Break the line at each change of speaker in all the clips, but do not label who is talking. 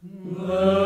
Kyrie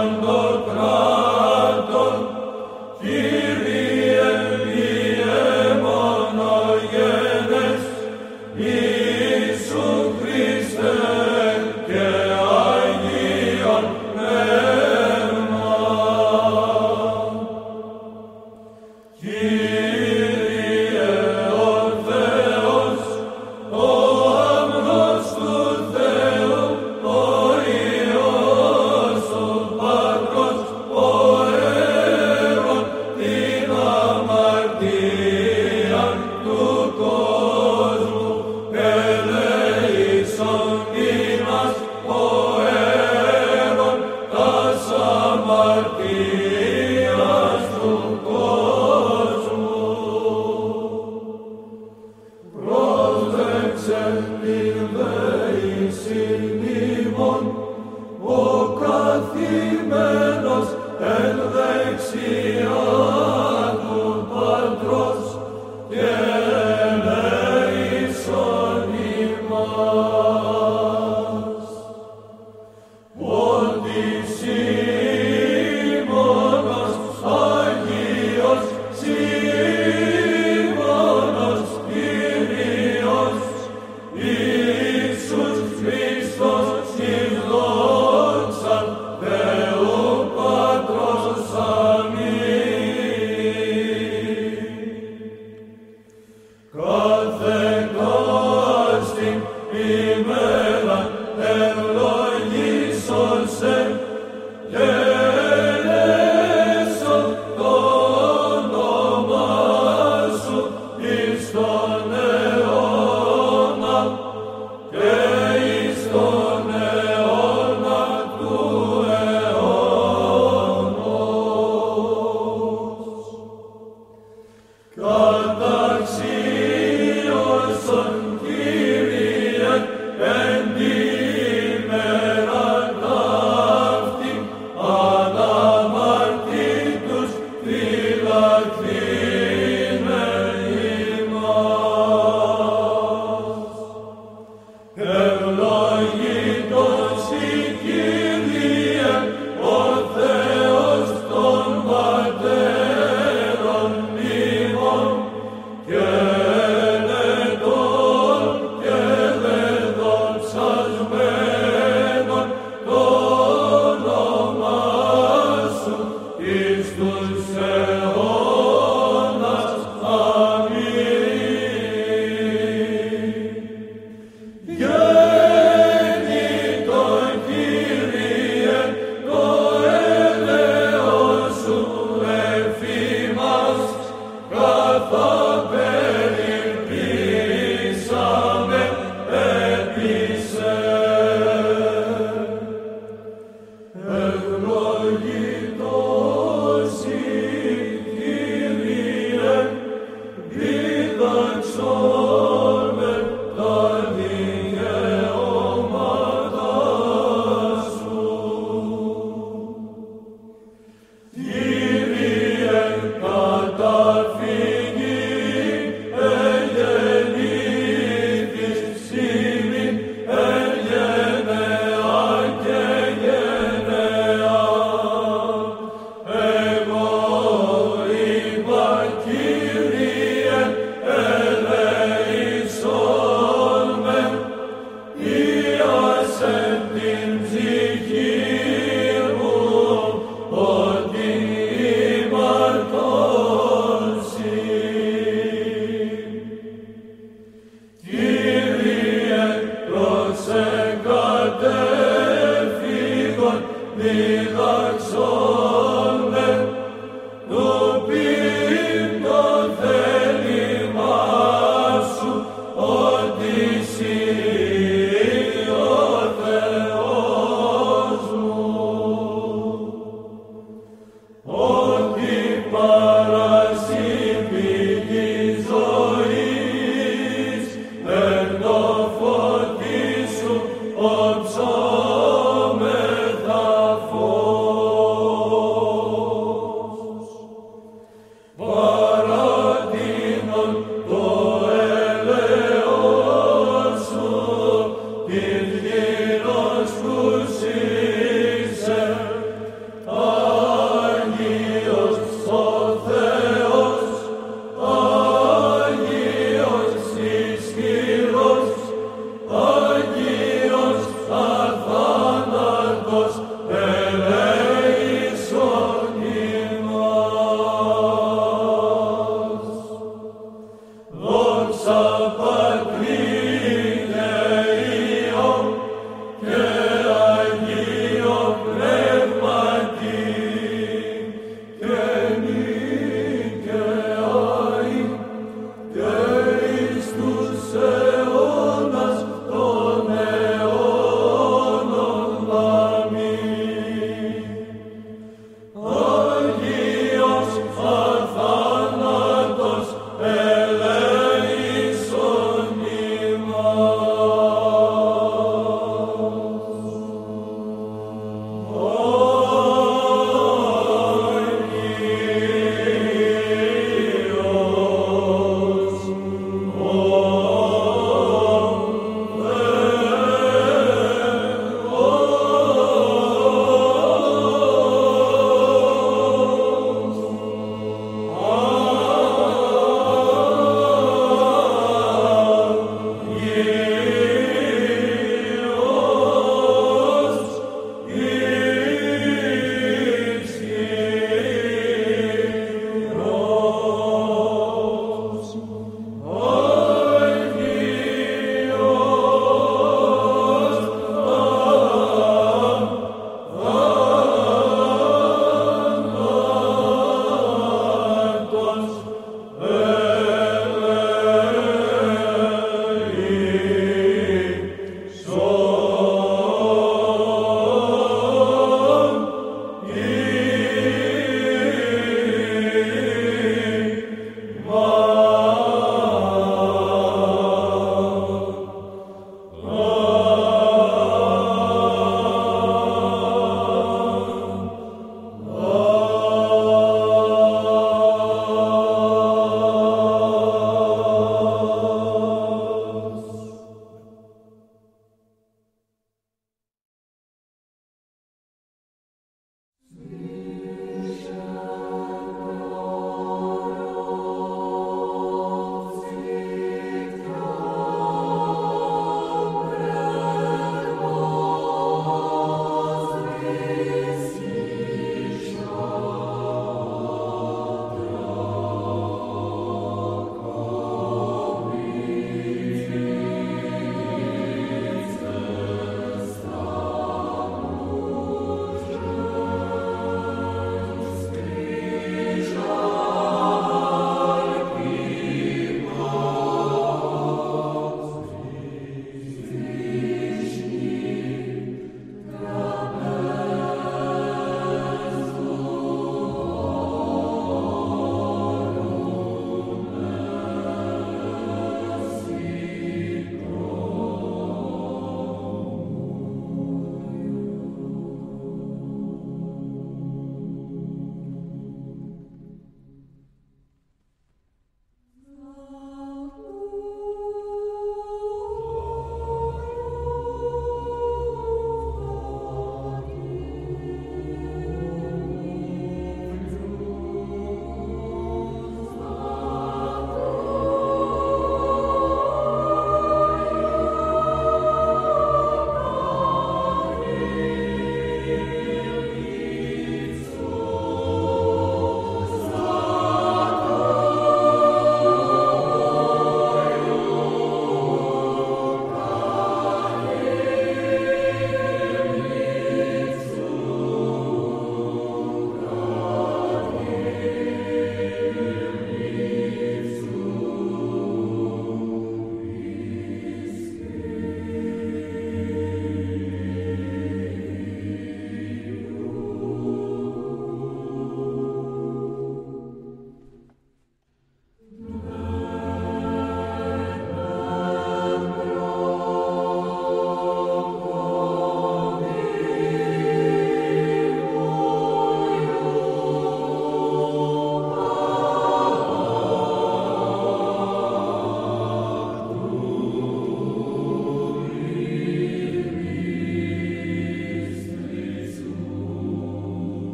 eleison.